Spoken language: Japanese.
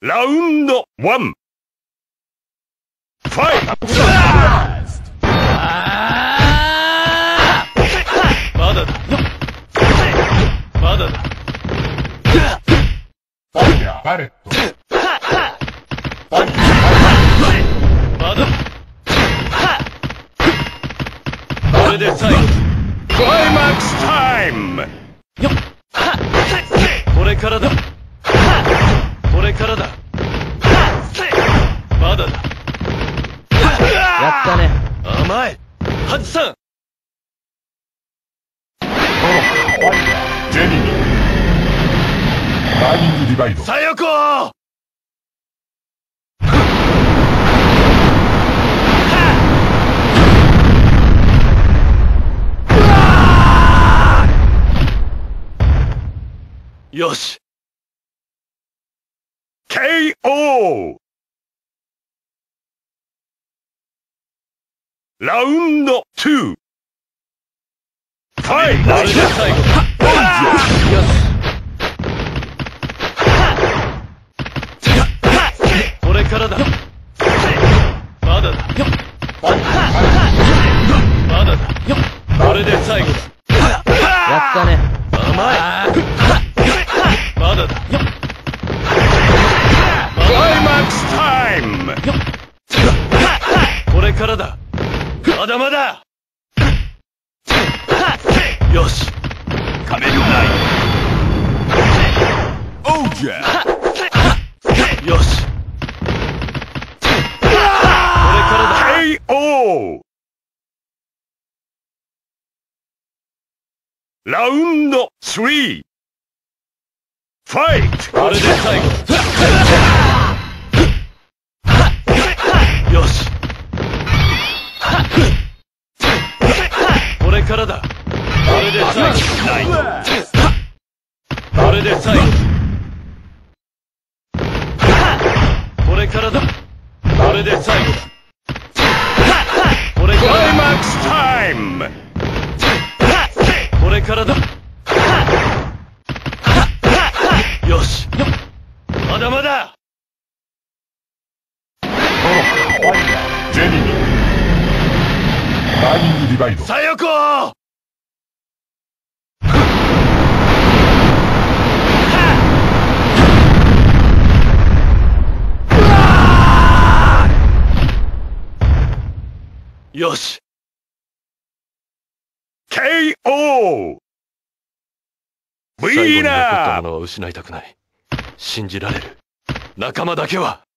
ラウンドワン。ファイト。まだだまだだバレット。まだこれで最後クライマックスタイム。これからだこれからだまだだやったね。甘いハジさんジェミニ。ダーニングディバイド。左翼よし。KO ラウンド2ファイこれで最後これからだまだだまだだこれで最後だやったね。甘いまだだクライマックスタイムこれからだまだまだ。よし。仮面ライダーオージャーよし。これからだ KO ラウンド3ファイト。これで最後よしこれからだこれで最後ライドこれで最後これからだこれで最後だこれかクライマックスタイムだこれからだよし。まだまだジェミニ。ダーニングディバイド。左翼よし。KO 最後に残ったビーナー。ものは失いたくない。信じられる。仲間だけは